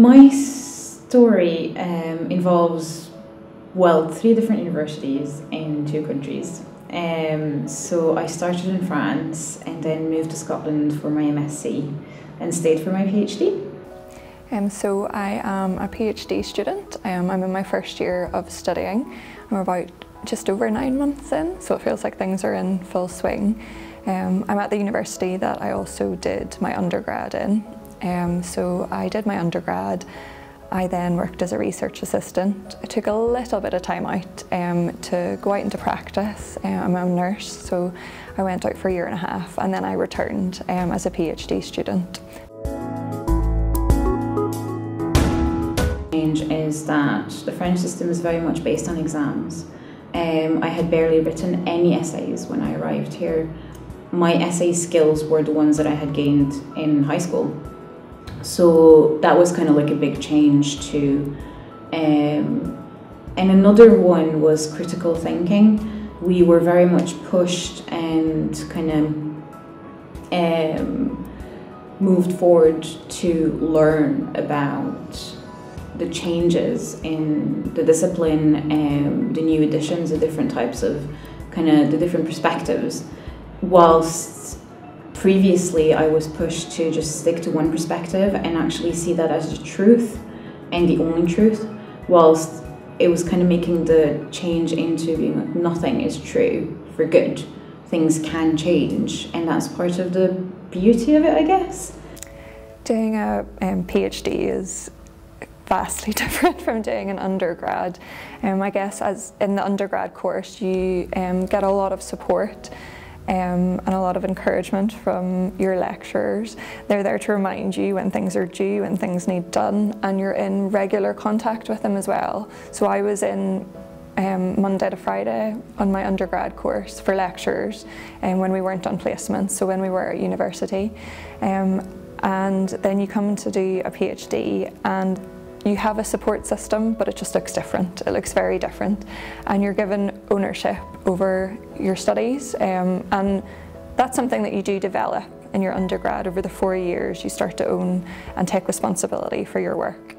My story um, involves, well, three different universities in two countries. Um, so I started in France and then moved to Scotland for my MSc and stayed for my PhD. Um, so I am a PhD student. Um, I'm in my first year of studying. I'm about just over nine months in, so it feels like things are in full swing. Um, I'm at the university that I also did my undergrad in. Um, so I did my undergrad. I then worked as a research assistant. I took a little bit of time out um, to go out into practice. Um, I'm a nurse, so I went out for a year and a half and then I returned um, as a PhD student. Change is that the French system is very much based on exams. Um, I had barely written any essays when I arrived here. My essay skills were the ones that I had gained in high school. So that was kind of like a big change too. Um, and another one was critical thinking. We were very much pushed and kind of um, moved forward to learn about the changes in the discipline, um, the new additions, the different types of kind of the different perspectives, whilst previously I was pushed to just stick to one perspective and actually see that as the truth and the only truth, whilst it was kind of making the change into being like nothing is true for good. Things can change, and that's part of the beauty of it, I guess. Doing a um, PhD is vastly different from doing an undergrad. Um, I guess as in the undergrad course you um, get a lot of support um, and a lot of encouragement from your lecturers. They're there to remind you when things are due and things need done and you're in regular contact with them as well. So I was in um, Monday to Friday on my undergrad course for lectures and um, when we weren't on placements, so when we were at university. Um, and then you come to do a PhD and you have a support system, but it just looks different. It looks very different. And you're given ownership over your studies. Um, and that's something that you do develop in your undergrad over the four years. You start to own and take responsibility for your work.